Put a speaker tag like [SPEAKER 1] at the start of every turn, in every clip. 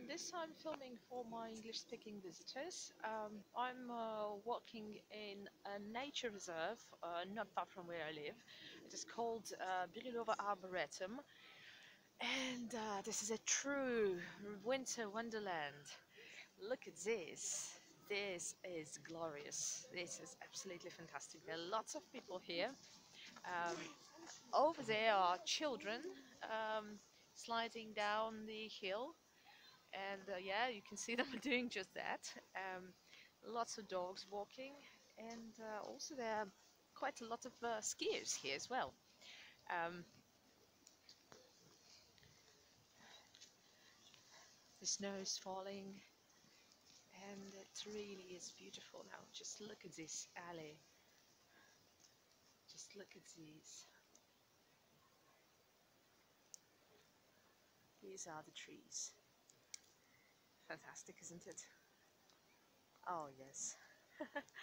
[SPEAKER 1] and this I'm filming for my English-speaking visitors. Um, I'm uh, walking in a nature reserve uh, not far from where I live. It is called uh, Biryulyovo Arboretum, and uh, this is a true winter wonderland. Look at this. This is glorious. This is absolutely fantastic. There are lots of people here. Um, over there are children um, sliding down the hill and uh, yeah you can see them doing just that. Um, lots of dogs walking and uh, also there are quite a lot of uh, skiers here as well. Um, the snow is falling and it really is beautiful now. Just look at this alley. Just look at these. These are the trees Fantastic, isn't it? Oh, yes.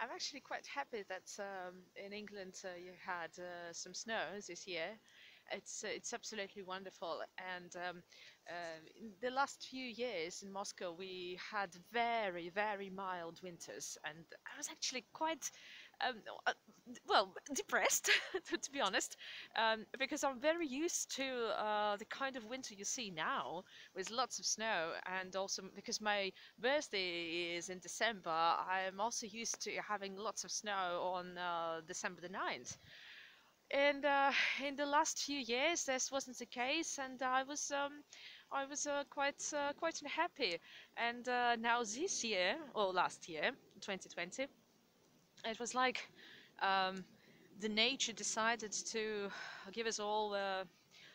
[SPEAKER 1] I'm actually quite happy that um, in England uh, you had uh, some snow this year. It's uh, it's absolutely wonderful, and um, uh, in the last few years in Moscow we had very very mild winters, and I was actually quite um, uh, well, depressed, to, be honest, um, because I'm very used to uh, the kind of winter you see now with lots of snow, and also because my birthday is in December, I'm also used to having lots of snow on uh, December the 9th. And uh, in the last few years, this wasn't the case, and I was um, I was uh, quite uh, quite unhappy. And now this year, or last year, 2020 it was like um, the nature decided to give us all uh,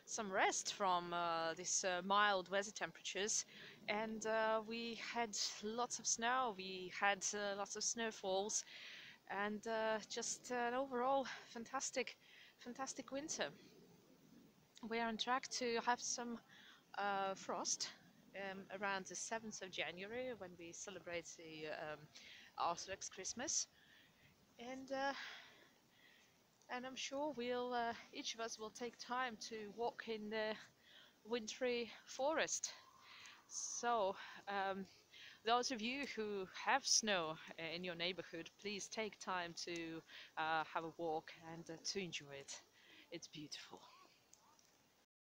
[SPEAKER 1] some rest from uh, these uh, mild weather temperatures. And uh, we had lots of snow. We had uh, lots of snowfalls. And uh, just an overall fantastic fantastic winter. We are on track to have some frost um, around the 7th of January when we celebrate the um, Orthodox Christmas and uh, and I'm sure we'll uh, each of us will take time to walk in the wintry forest. So um, those of you who have snow in your neighborhood, please take time to uh, have a walk and uh, to enjoy it. It's beautiful.